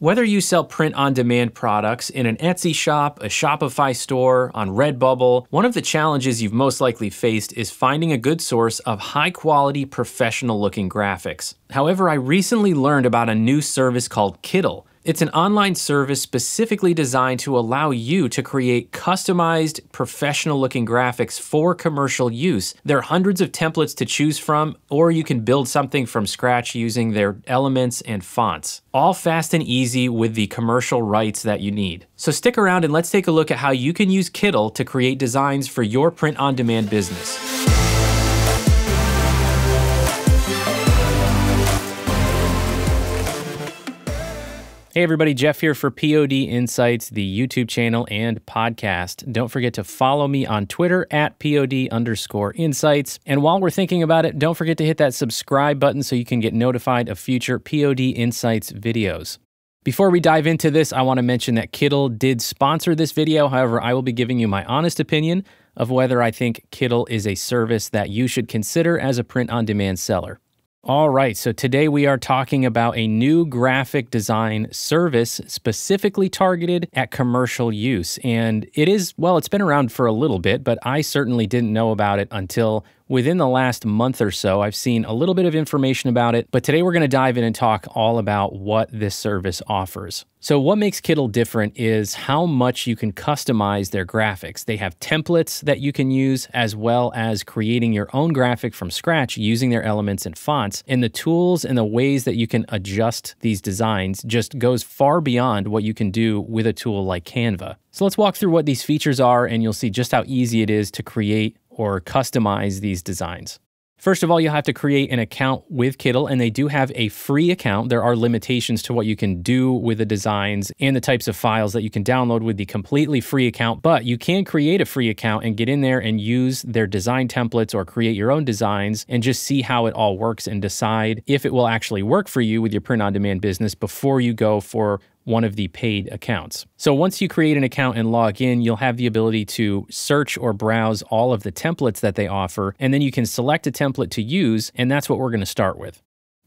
Whether you sell print on demand products in an Etsy shop, a Shopify store, on Redbubble, one of the challenges you've most likely faced is finding a good source of high quality, professional looking graphics. However, I recently learned about a new service called Kittl. It's an online service specifically designed to allow you to create customized, professional looking graphics for commercial use. There are hundreds of templates to choose from, or you can build something from scratch using their elements and fonts. All fast and easy with the commercial rights that you need. So stick around and let's take a look at how you can use Kittl to create designs for your print on demand business. Hey everybody, Jeff here for POD Insights, the YouTube channel and podcast. Don't forget to follow me on Twitter at POD underscore insights. And while we're thinking about it, don't forget to hit that subscribe button so you can get notified of future POD Insights videos. Before we dive into this, I want to mention that Kittl did sponsor this video. However, I will be giving you my honest opinion of whether I think Kittl is a service that you should consider as a print on demand seller. All right, so today we are talking about a new graphic design service specifically targeted at commercial use. And it is, well, it's been around for a little bit, but I certainly didn't know about it until within the last month or so. I've seen a little bit of information about it, but today we're going to dive in and talk all about what this service offers. So, what makes Kittl different is how much you can customize their graphics. They have templates that you can use, as well as creating your own graphic from scratch using their elements and fonts. And the tools and the ways that you can adjust these designs just goes far beyond what you can do with a tool like Canva. So, let's walk through what these features are, and you'll see just how easy it is to create or customize these designs. First of all, you'll have to create an account with Kittl, and they do have a free account. There are limitations to what you can do with the designs and the types of files that you can download with the completely free account, but you can create a free account and get in there and use their design templates or create your own designs and just see how it all works and decide if it will actually work for you with your print on demand business before you go for one of the paid accounts. So once you create an account and log in, you'll have the ability to search or browse all of the templates that they offer, and then you can select a template to use, and that's what we're going to start with.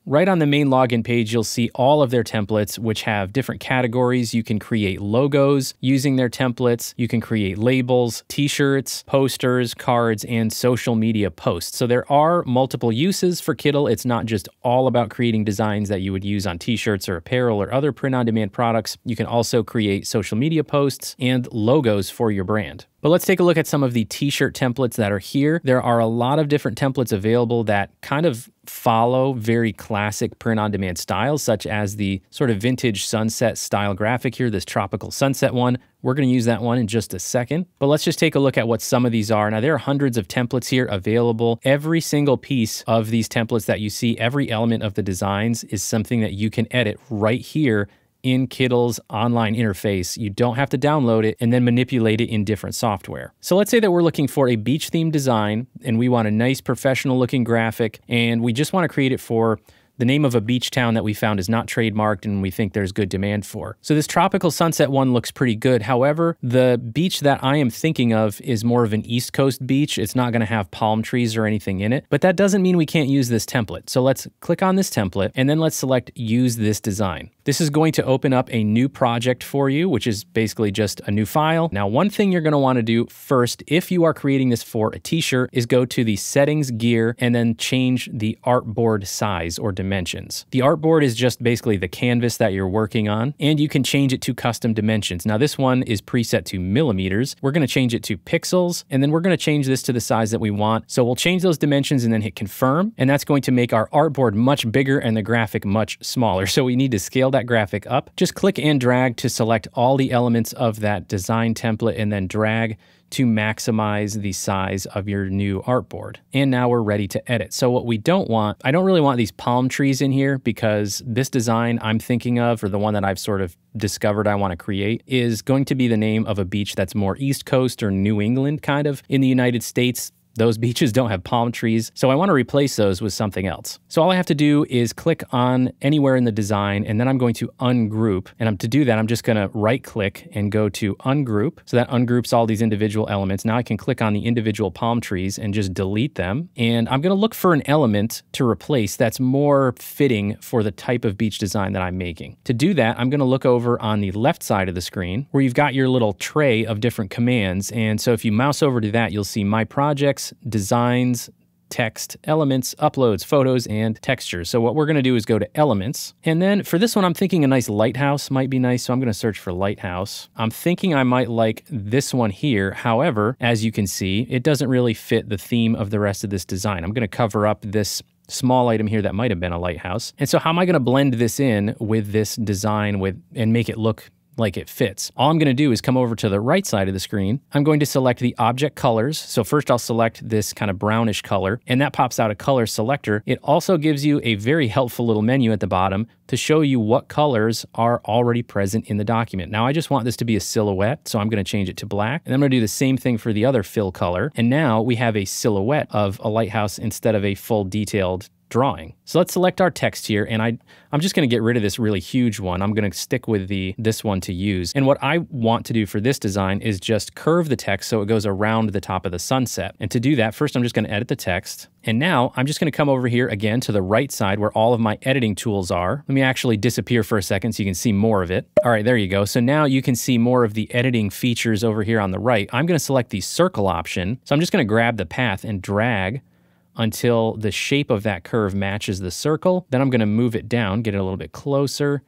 Right on the main login page, you'll see all of their templates, which have different categories. You can create logos using their templates. You can create labels, t shirts, posters, cards, and social media posts. So there are multiple uses for Kittl. It's not just all about creating designs that you would use on t shirts or apparel or other print on demand products. You can also create social media posts and logos for your brand. But let's take a look at some of the t-shirt templates that are here. There are a lot of different templates available that kind of follow very classic print on demand styles, such as the sort of vintage sunset style graphic here, this tropical sunset one. We're going to use that one in just a second, but let's just take a look at what some of these are. Now, there are hundreds of templates here available. Every single piece of these templates that you see, every element of the designs is something that you can edit right here in Kittl's online interface. You don't have to download it and then manipulate it in different software. So let's say that we're looking for a beach themed design and we want a nice professional looking graphic and we just want to create it for the name of a beach town that we found is not trademarked and we think there's good demand for. So this tropical sunset one looks pretty good. However, the beach that I am thinking of is more of an East Coast beach. It's not going to have palm trees or anything in it, but that doesn't mean we can't use this template. So let's click on this template and then let's select use this design. This is going to open up a new project for you, which is basically just a new file. Now, one thing you're going to want to do first, if you are creating this for a t-shirt, is go to the settings gear and then change the artboard size or dimensions. The artboard is just basically the canvas that you're working on, and you can change it to custom dimensions. Now, this one is preset to millimeters. We're going to change it to pixels, and then we're going to change this to the size that we want. So we'll change those dimensions and then hit confirm, and that's going to make our artboard much bigger and the graphic much smaller. So we need to scale that graphic up, just click and drag to select all the elements of that design template and then drag to maximize the size of your new artboard. And now we're ready to edit. So what we don't want, I don't really want these palm trees in here because this design I'm thinking of, or the one that I've sort of discovered I want to create, is going to be the name of a beach that's more East Coast or New England kind of in the United States Those beaches don't have palm trees, so I want to replace those with something else. So all I have to do is click on anywhere in the design, and then I'm going to ungroup. And I'm, to do that, I'm just going to right click and go to ungroup. So that ungroups all these individual elements. Now I can click on the individual palm trees and just delete them. And I'm going to look for an element to replace that's more fitting for the type of beach design that I'm making. To do that, I'm going to look over on the left side of the screen where you've got your little tray of different commands. And so if you mouse over to that, you'll see My Projects, Designs, text, elements, uploads, photos, and textures. So what we're going to do is go to elements. And then for this one, I'm thinking a nice lighthouse might be nice. So I'm going to search for lighthouse. I'm thinking I might like this one here. However, as you can see, it doesn't really fit the theme of the rest of this design. I'm going to cover up this small item here that might have been a lighthouse. And so how am I going to blend this in with this design with and make it look like it fits. All I'm going to do is come over to the right side of the screen. I'm going to select the object colors. So first I'll select this kind of brownish color and that pops out a color selector. It also gives you a very helpful little menu at the bottom to show you what colors are already present in the document. Now I just want this to be a silhouette, so I'm going to change it to black. And I'm going to do the same thing for the other fill color. And now we have a silhouette of a lighthouse instead of a full detailed drawing. So let's select our text here and I, I'm just gonna get rid of this really huge one. I'm gonna stick with the this one to use. And what I want to do for this design is just curve the text so it goes around the top of the sunset. And to do that, first I'm just gonna edit the text. And now I'm just gonna come over here again to the right side where all of my editing tools are. Let me actually disappear for a second so you can see more of it. All right, there you go. So now you can see more of the editing features over here on the right. I'm gonna select the circle option. So I'm just gonna grab the path and drag until the shape of that curve matches the circle. Then I'm going to move it down, get it a little bit closer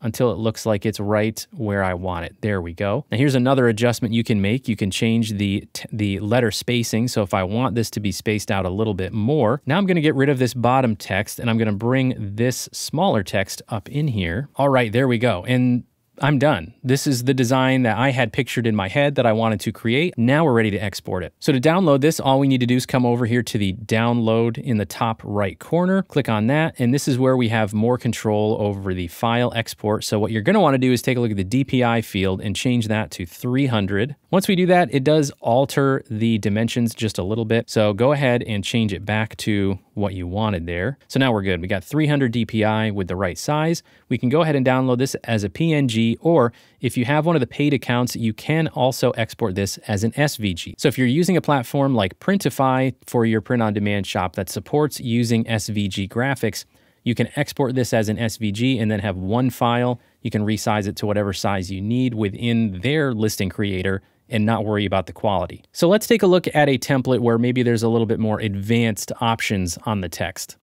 until it looks like it's right where I want it. There we go. Now here's another adjustment you can make. You can change the, the letter spacing. So if I want this to be spaced out a little bit more, now I'm gonna get rid of this bottom text and I'm gonna bring this smaller text up in here. All right, there we go. And I'm done. This is the design that I had pictured in my head that I wanted to create. Now we're ready to export it. So to download this, all we need to do is come over here to the download in the top right corner, click on that, and this is where we have more control over the file export. So what you're gonna wanna do is take a look at the DPI field and change that to 300. Once we do that, it does alter the dimensions just a little bit. So go ahead and change it back to what you wanted there. So now we're good. We got 300 DPI with the right size. We can go ahead and download this as a PNG, or if you have one of the paid accounts, you can also export this as an SVG. So if you're using a platform like Printify for your print on demand shop that supports using SVG graphics, you can export this as an SVG and then have one file. You can resize it to whatever size you need within their listing creator and not worry about the quality. So let's take a look at a template where maybe there's a little bit more advanced options on the text.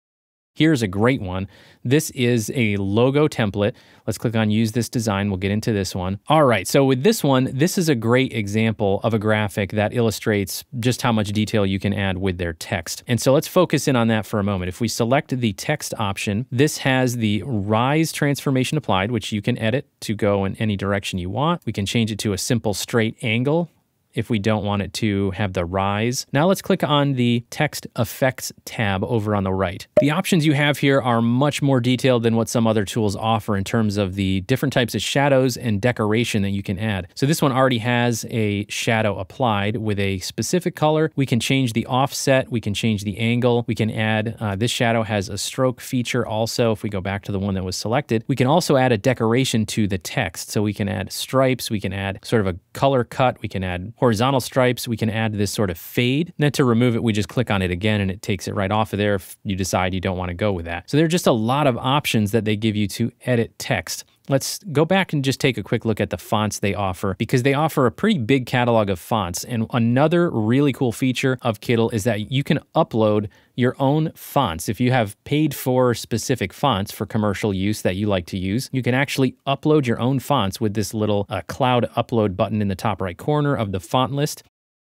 Here's a great one. This is a logo template. Let's click on use this design. We'll get into this one. All right, so with this one, this is a great example of a graphic that illustrates just how much detail you can add with their text. And so let's focus in on that for a moment. If we select the text option, this has the rise transformation applied, which you can edit to go in any direction you want. We can change it to a simple straight angle if we don't want it to have the rise. Now let's click on the text effects tab over on the right. The options you have here are much more detailed than what some other tools offer in terms of the different types of shadows and decoration that you can add. So this one already has a shadow applied with a specific color. We can change the offset, we can change the angle, we can add, uh, this shadow has a stroke feature also if we go back to the one that was selected. We can also add a decoration to the text. So we can add stripes, we can add sort of a color cut, we can add horizontal stripes, we can add this sort of fade. And then to remove it, we just click on it again and it takes it right off of there if you decide you don't want to go with that. So there are just a lot of options that they give you to edit text. Let's go back and just take a quick look at the fonts they offer because they offer a pretty big catalog of fonts. And another really cool feature of Kittl is that you can upload your own fonts. If you have paid for specific fonts for commercial use that you like to use, you can actually upload your own fonts with this little uh, cloud upload button in the top right corner of the font list.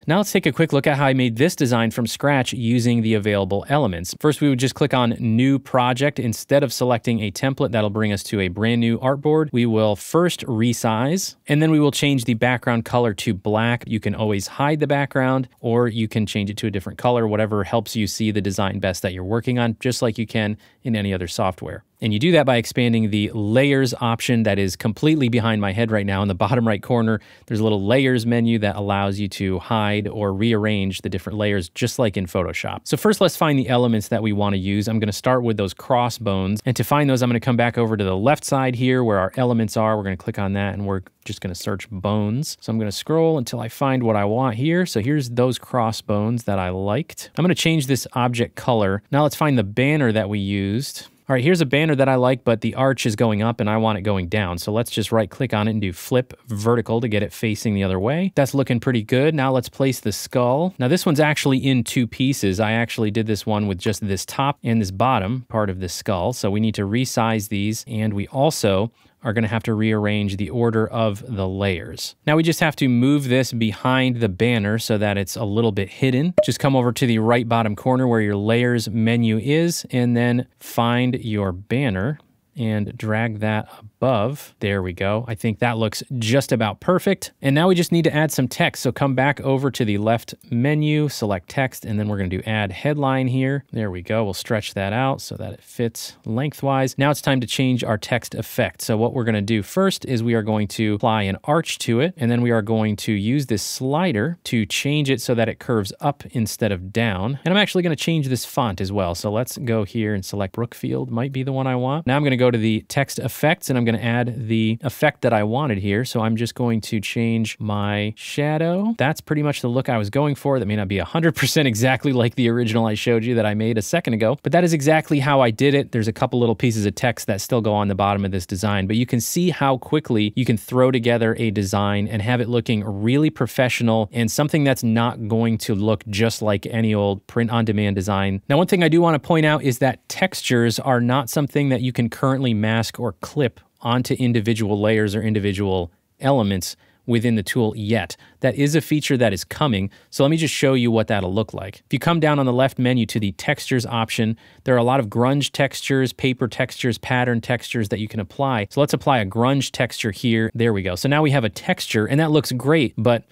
Now let's take a quick look at how I made this design from scratch using the available elements. First, we would just click on New Project. Instead of selecting a template, that'll bring us to a brand new artboard. We will first resize, and then we will change the background color to black. You can always hide the background, or you can change it to a different color, whatever helps you see the design best that you're working on, just like you can in any other software. And you do that by expanding the layers option that is completely behind my head right now. In the bottom right corner, there's a little layers menu that allows you to hide or rearrange the different layers, just like in Photoshop. So first, let's find the elements that we want to use. I'm going to start with those crossbones. And to find those, I'm going to come back over to the left side here where our elements are. We're going to click on that and we're just going to search bones. So I'm going to scroll until I find what I want here. So here's those crossbones that I liked. I'm going to change this object color. Now let's find the banner that we used. All right, here's a banner that I like, but the arch is going up and I want it going down. So let's just right click on it and do flip vertical to get it facing the other way. That's looking pretty good. Now let's place the skull. Now this one's actually in two pieces. I actually did this one with just this top and this bottom part of the skull. So we need to resize these. And we also are going to have to rearrange the order of the layers. Now we just have to move this behind the banner so that it's a little bit hidden. Just come over to the right bottom corner where your layers menu is and then find your banner and drag that above. There we go. I think that looks just about perfect. And now we just need to add some text. So come back over to the left menu, select text, and then we're going to do add headline here. There we go. We'll stretch that out so that it fits lengthwise. Now it's time to change our text effect. So what we're going to do first is we are going to apply an arch to it, and then we are going to use this slider to change it so that it curves up instead of down. And I'm actually going to change this font as well. So let's go here and select Brookfield might be the one I want. Now I'm going to go to the text effects and I'm going to add the effect that I wanted here. So I'm just going to change my shadow. That's pretty much the look I was going for. That may not be 100% exactly like the original I showed you that I made a second ago, but that is exactly how I did it. There's a couple little pieces of text that still go on the bottom of this design, but you can see how quickly you can throw together a design and have it looking really professional and something that's not going to look just like any old print on demand design. Now, one thing I do want to point out is that textures are not something that you can currently mask or clip onto individual layers or individual elements within the tool yet. That is a feature that is coming. So let me just show you what that'll look like. If you come down on the left menu to the textures option, there are a lot of grunge textures, paper textures, pattern textures that you can apply. So let's apply a grunge texture here. There we go. So now we have a texture and that looks great, but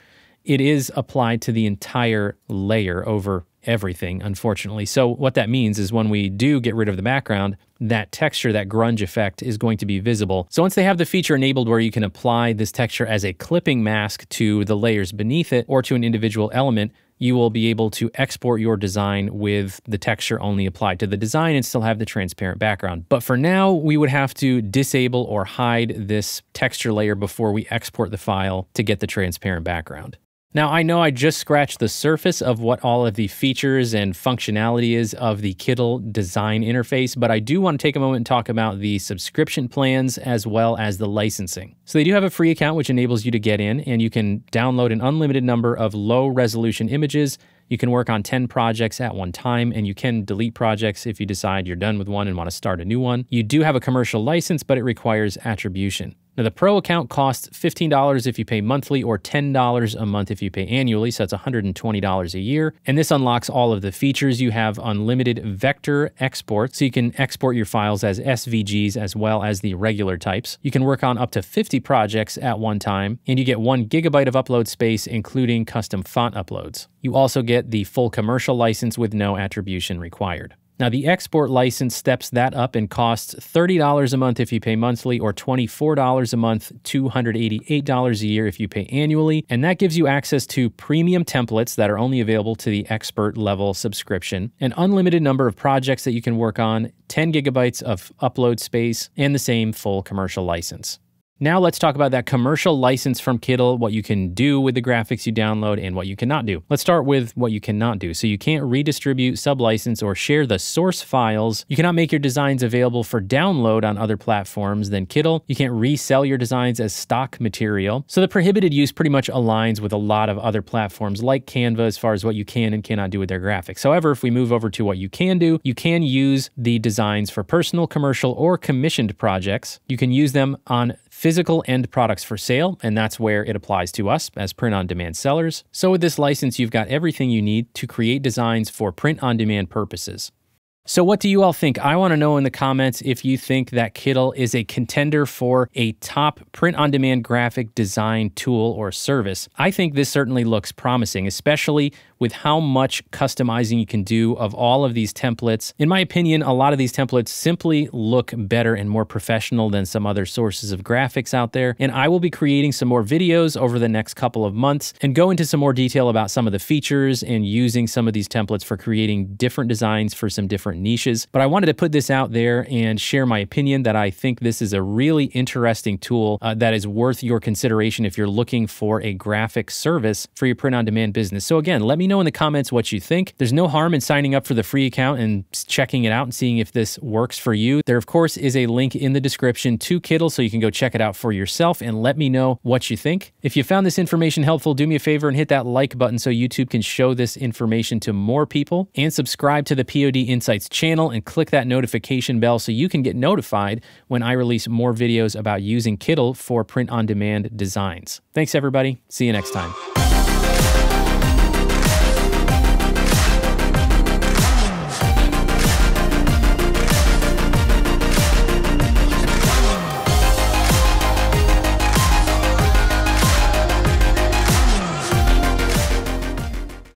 it is applied to the entire layer over everything, unfortunately. So what that means is when we do get rid of the background, that texture, that grunge effect is going to be visible. So once they have the feature enabled where you can apply this texture as a clipping mask to the layers beneath it or to an individual element, you will be able to export your design with the texture only applied to the design and still have the transparent background. But for now, we would have to disable or hide this texture layer before we export the file to get the transparent background. Now, I know I just scratched the surface of what all of the features and functionality is of the Kittl design interface, but I do want to take a moment and talk about the subscription plans as well as the licensing. So, they do have a free account which enables you to get in, and you can download an unlimited number of low resolution images. You can work on 10 projects at one time, and you can delete projects if you decide you're done with one and want to start a new one. You do have a commercial license, but it requires attribution. Now, the Pro account costs $15 if you pay monthly or $10 a month if you pay annually, so that's $120 a year. And this unlocks all of the features. You have unlimited vector export, so you can export your files as SVGs as well as the regular types. You can work on up to 50 projects at one time, and you get one gigabyte of upload space, including custom font uploads. You also get the full commercial license with no attribution required. Now, the expert license steps that up and costs $30 a month if you pay monthly, or $24 a month, $288 a year if you pay annually. And that gives you access to premium templates that are only available to the expert level subscription, an unlimited number of projects that you can work on, 10 gigabytes of upload space, and the same full commercial license. Now let's talk about that commercial license from Kittl, what you can do with the graphics you download and what you cannot do. Let's start with what you cannot do. So you can't redistribute, sublicense, or share the source files. You cannot make your designs available for download on other platforms than Kittl. You can't resell your designs as stock material. So the prohibited use pretty much aligns with a lot of other platforms like Canva as far as what you can and cannot do with their graphics. However, if we move over to what you can do, you can use the designs for personal, commercial, or commissioned projects. You can use them on physical end products for sale, and that's where it applies to us as print on demand sellers. So, with this license, you've got everything you need to create designs for print on demand purposes. So, what do you all think? I want to know in the comments if you think that Kittl is a contender for a top print on demand graphic design tool or service. I think this certainly looks promising, especially with how much customizing you can do of all of these templates. In my opinion, a lot of these templates simply look better and more professional than some other sources of graphics out there. And I will be creating some more videos over the next couple of months and go into some more detail about some of the features and using some of these templates for creating different designs for some different niches. But I wanted to put this out there and share my opinion that I think this is a really interesting tool uh, that is worth your consideration if you're looking for a graphic service for your print on demand business. So again, let me know in the comments what you think. There's no harm in signing up for the free account and checking it out and seeing if this works for you. There, of course, is a link in the description to Kittl so you can go check it out for yourself and let me know what you think. If you found this information helpful, do me a favor and hit that like button so YouTube can show this information to more people and subscribe to the POD Insights channel and click that notification bell so you can get notified when I release more videos about using Kittl for print on demand designs. Thanks, everybody. See you next time.